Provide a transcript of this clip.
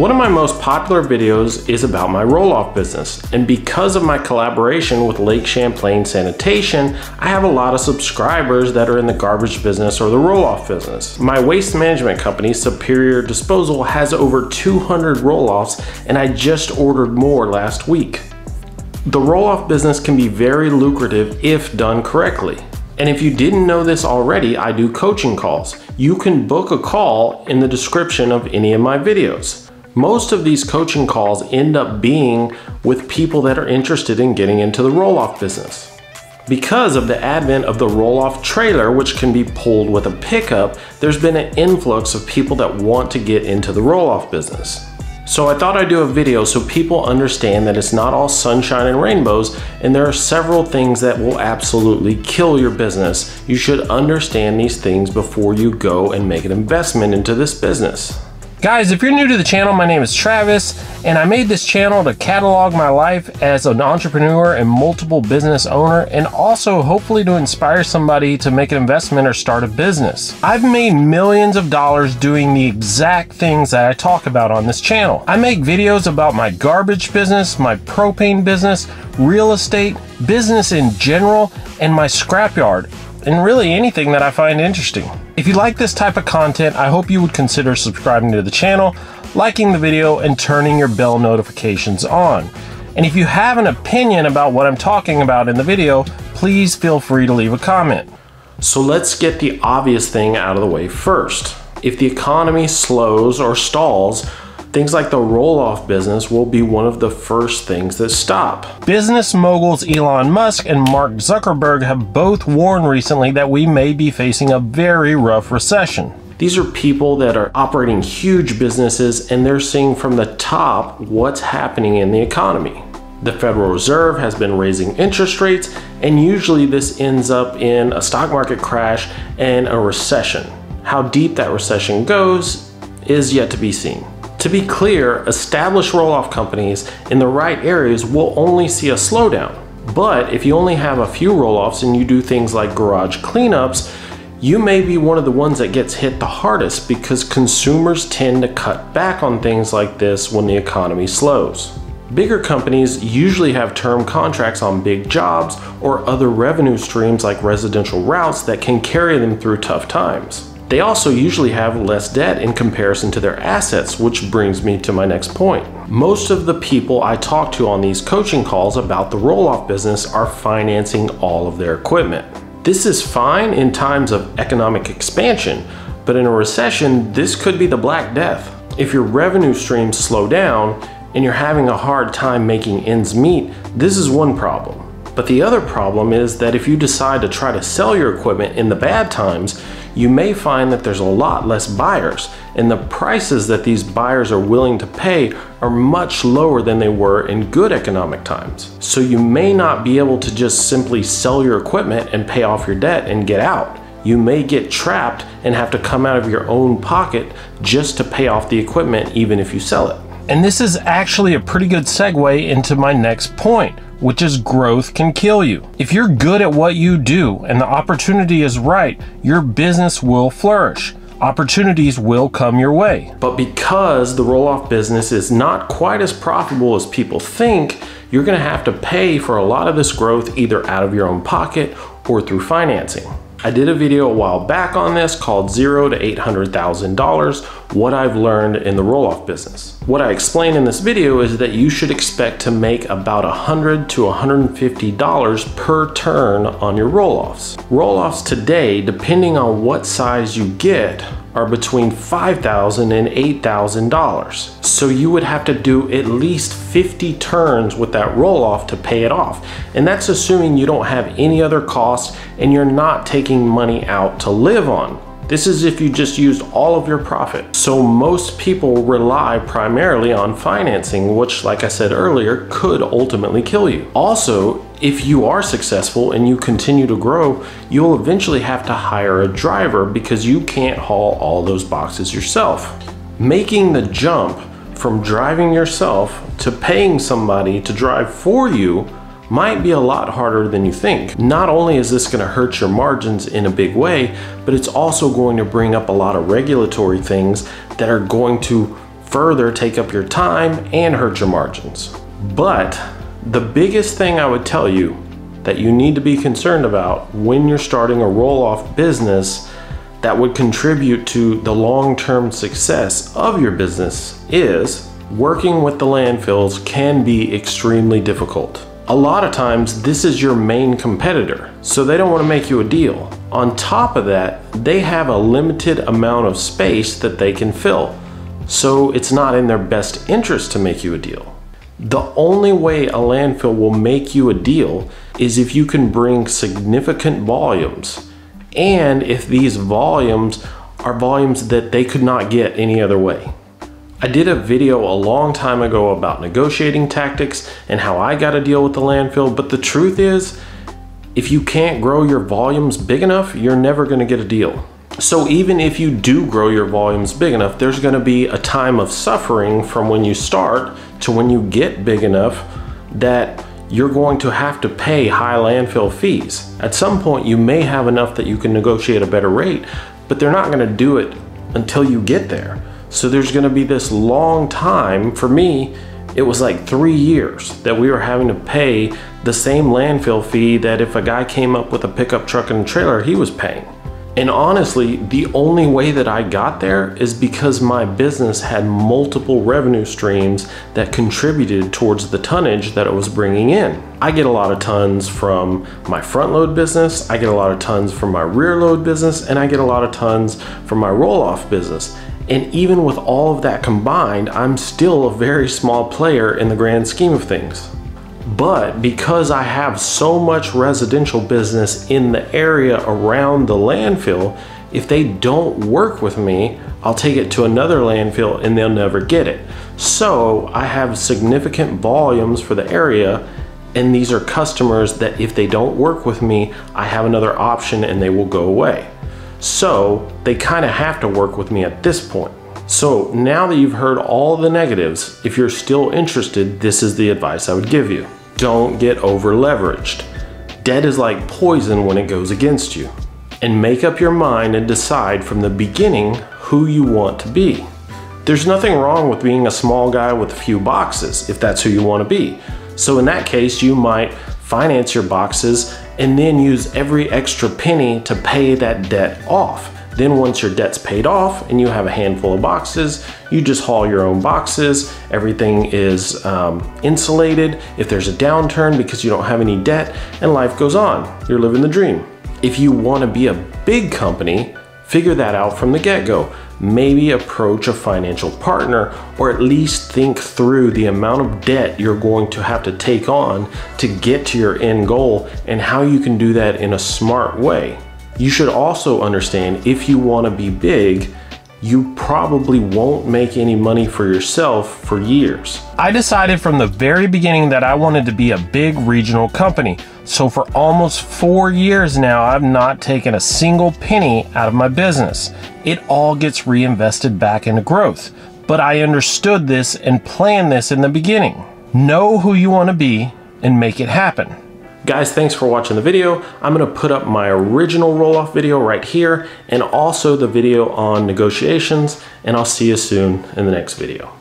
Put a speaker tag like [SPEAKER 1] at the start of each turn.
[SPEAKER 1] One of my most popular videos is about my roll-off business, and because of my collaboration with Lake Champlain Sanitation, I have a lot of subscribers that are in the garbage business or the roll-off business. My waste management company, Superior Disposal, has over 200 roll-offs, and I just ordered more last week. The roll-off business can be very lucrative if done correctly. And if you didn't know this already, I do coaching calls. You can book a call in the description of any of my videos. Most of these coaching calls end up being with people that are interested in getting into the roll-off business. Because of the advent of the roll-off trailer, which can be pulled with a pickup, there's been an influx of people that want to get into the roll-off business. So I thought I'd do a video so people understand that it's not all sunshine and rainbows and there are several things that will absolutely kill your business. You should understand these things before you go and make an investment into this business. Guys, if you're new to the channel, my name is Travis, and I made this channel to catalog my life as an entrepreneur and multiple business owner, and also hopefully to inspire somebody to make an investment or start a business. I've made millions of dollars doing the exact things that I talk about on this channel. I make videos about my garbage business, my propane business, real estate, business in general, and my scrapyard and really anything that I find interesting. If you like this type of content, I hope you would consider subscribing to the channel, liking the video, and turning your bell notifications on. And if you have an opinion about what I'm talking about in the video, please feel free to leave a comment. So let's get the obvious thing out of the way first. If the economy slows or stalls, things like the roll-off business will be one of the first things that stop. Business moguls Elon Musk and Mark Zuckerberg have both warned recently that we may be facing a very rough recession. These are people that are operating huge businesses and they're seeing from the top what's happening in the economy. The Federal Reserve has been raising interest rates, and usually this ends up in a stock market crash and a recession. How deep that recession goes is yet to be seen. To be clear, established roll-off companies in the right areas will only see a slowdown. But if you only have a few roll-offs and you do things like garage cleanups, you may be one of the ones that gets hit the hardest because consumers tend to cut back on things like this when the economy slows. Bigger companies usually have term contracts on big jobs or other revenue streams like residential routes that can carry them through tough times. They also usually have less debt in comparison to their assets, which brings me to my next point. Most of the people I talk to on these coaching calls about the roll-off business are financing all of their equipment. This is fine in times of economic expansion, but in a recession, this could be the Black Death. If your revenue streams slow down and you're having a hard time making ends meet, this is one problem. But the other problem is that if you decide to try to sell your equipment in the bad times, you may find that there's a lot less buyers, and the prices that these buyers are willing to pay are much lower than they were in good economic times. So you may not be able to just simply sell your equipment and pay off your debt and get out. You may get trapped and have to come out of your own pocket just to pay off the equipment even if you sell it. And this is actually a pretty good segue into my next point which is growth can kill you. If you're good at what you do and the opportunity is right, your business will flourish. Opportunities will come your way. But because the roll off business is not quite as profitable as people think, you're gonna have to pay for a lot of this growth either out of your own pocket or through financing. I did a video a while back on this called zero to $800,000, what I've learned in the roll-off business. What I explain in this video is that you should expect to make about 100 to $150 per turn on your roll-offs. Roll-offs today, depending on what size you get, are between $5,000 and $8,000. So you would have to do at least 50 turns with that roll off to pay it off. And that's assuming you don't have any other costs and you're not taking money out to live on. This is if you just used all of your profit. So most people rely primarily on financing, which like I said earlier, could ultimately kill you. Also, if you are successful and you continue to grow, you'll eventually have to hire a driver because you can't haul all those boxes yourself. Making the jump from driving yourself to paying somebody to drive for you might be a lot harder than you think. Not only is this going to hurt your margins in a big way, but it's also going to bring up a lot of regulatory things that are going to further take up your time and hurt your margins. But the biggest thing I would tell you that you need to be concerned about when you're starting a roll off business that would contribute to the long term success of your business is working with the landfills can be extremely difficult. A lot of times, this is your main competitor, so they don't want to make you a deal. On top of that, they have a limited amount of space that they can fill, so it's not in their best interest to make you a deal. The only way a landfill will make you a deal is if you can bring significant volumes and if these volumes are volumes that they could not get any other way. I did a video a long time ago about negotiating tactics and how I got a deal with the landfill, but the truth is, if you can't grow your volumes big enough, you're never gonna get a deal. So even if you do grow your volumes big enough, there's gonna be a time of suffering from when you start to when you get big enough that you're going to have to pay high landfill fees. At some point, you may have enough that you can negotiate a better rate, but they're not gonna do it until you get there. So there's gonna be this long time, for me, it was like three years that we were having to pay the same landfill fee that if a guy came up with a pickup truck and a trailer, he was paying. And honestly, the only way that I got there is because my business had multiple revenue streams that contributed towards the tonnage that it was bringing in. I get a lot of tons from my front load business, I get a lot of tons from my rear load business, and I get a lot of tons from my roll off business. And even with all of that combined, I'm still a very small player in the grand scheme of things. But because I have so much residential business in the area around the landfill, if they don't work with me, I'll take it to another landfill and they'll never get it. So I have significant volumes for the area and these are customers that if they don't work with me, I have another option and they will go away. So they kind of have to work with me at this point. So now that you've heard all the negatives, if you're still interested, this is the advice I would give you. Don't get over leveraged. Debt is like poison when it goes against you. And make up your mind and decide from the beginning who you want to be. There's nothing wrong with being a small guy with a few boxes if that's who you want to be. So in that case, you might finance your boxes and then use every extra penny to pay that debt off. Then once your debt's paid off and you have a handful of boxes, you just haul your own boxes. Everything is um, insulated if there's a downturn because you don't have any debt and life goes on. You're living the dream. If you wanna be a big company, figure that out from the get-go. Maybe approach a financial partner or at least think through the amount of debt you're going to have to take on to get to your end goal and how you can do that in a smart way. You should also understand if you want to be big, you probably won't make any money for yourself for years. I decided from the very beginning that I wanted to be a big regional company. So for almost four years now, I've not taken a single penny out of my business. It all gets reinvested back into growth. But I understood this and planned this in the beginning. Know who you want to be and make it happen. Guys, thanks for watching the video. I'm gonna put up my original roll-off video right here and also the video on negotiations, and I'll see you soon in the next video.